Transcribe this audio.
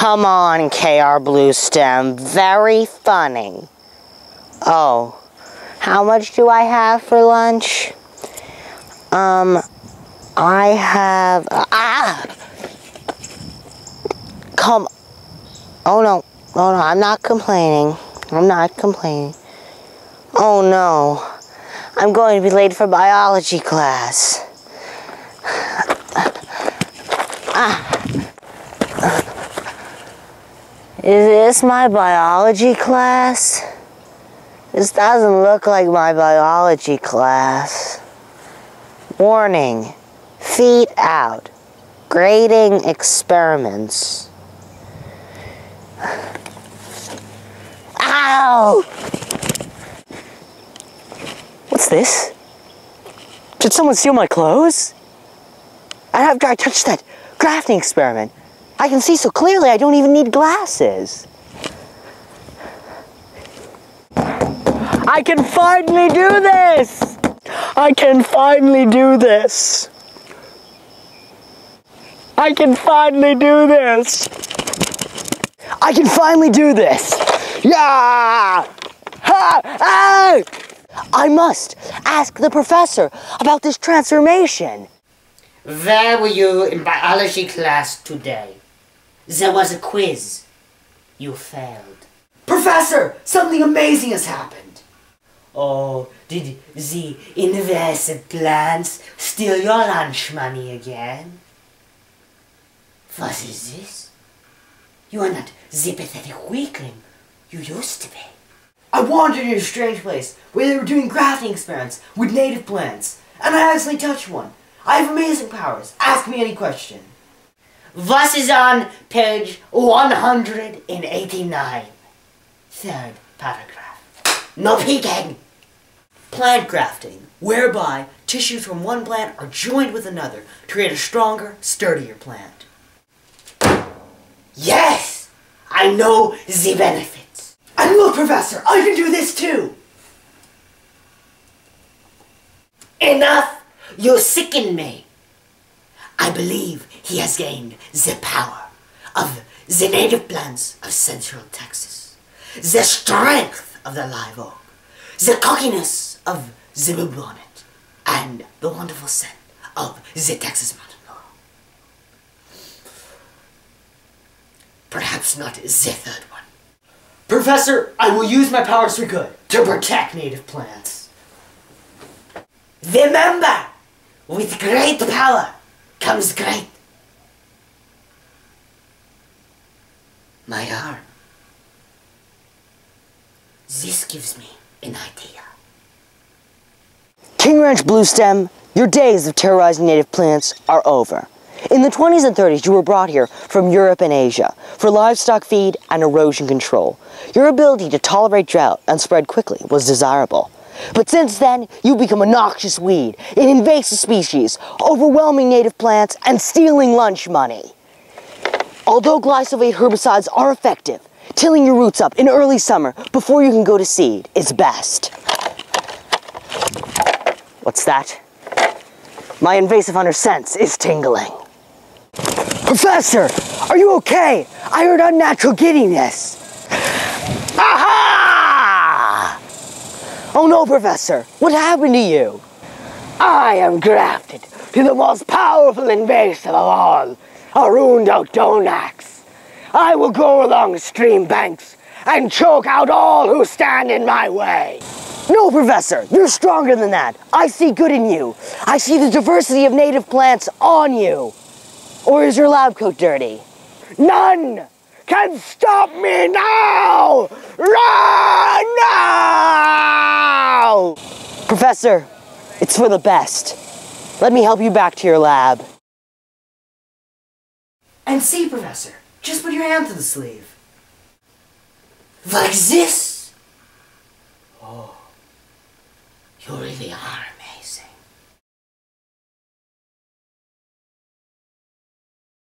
Come on, KR Bluestem. Very funny. Oh, how much do I have for lunch? Um, I have... Ah! Come... Oh, no. Oh, no, I'm not complaining. I'm not complaining. Oh, no. I'm going to be late for biology class. Ah. Is this my biology class? This doesn't look like my biology class. Warning, feet out, grafting experiments. Ow! What's this? Did someone steal my clothes? I After I touched that grafting experiment, I can see so clearly I don't even need glasses. I can finally do this! I can finally do this! I can finally do this! I can finally do this! Yeah! Ha! Ah! I must ask the professor about this transformation. Where were you in biology class today? There was a quiz. You failed. Professor, something amazing has happened. Oh, did the invasive plants steal your lunch money again? What is this? You are not the pathetic weakling you used to be. I wandered in a strange place where they were doing grafting experiments with native plants, and I accidentally touched one. I have amazing powers. Ask me any question. What is on page 189? Third paragraph. No peeking! Plant grafting, whereby tissues from one plant are joined with another to create a stronger, sturdier plant. Yes! I know the benefits. And look, Professor, I can do this too! Enough! You sicken me! I believe he has gained the power of the native plants of central Texas, the strength of the live oak, the cockiness of the bluebonnet, and the wonderful scent of the Texas mountain laurel. Perhaps not the third one. Professor, I will use my powers for good. To protect native plants. Remember, with great power comes great. My arm. This gives me an idea. King Ranch Bluestem, your days of terrorizing native plants are over. In the 20s and 30s, you were brought here from Europe and Asia for livestock feed and erosion control. Your ability to tolerate drought and spread quickly was desirable. But since then, you've become a noxious weed, an invasive species, overwhelming native plants, and stealing lunch money. Although glyphosate herbicides are effective, tilling your roots up in early summer before you can go to seed is best. What's that? My invasive hunter sense is tingling. Professor, are you okay? I heard unnatural giddiness. Aha! Oh Professor, what happened to you? I am grafted to the most powerful invasive of all, Arundo donax. I will go along stream banks and choke out all who stand in my way. No, Professor, you're stronger than that. I see good in you. I see the diversity of native plants on you. Or is your lab coat dirty? None can stop me now! Run now! Professor, it's for the best. Let me help you back to your lab. And see, Professor, just put your hand to the sleeve. Like this? Oh, you really are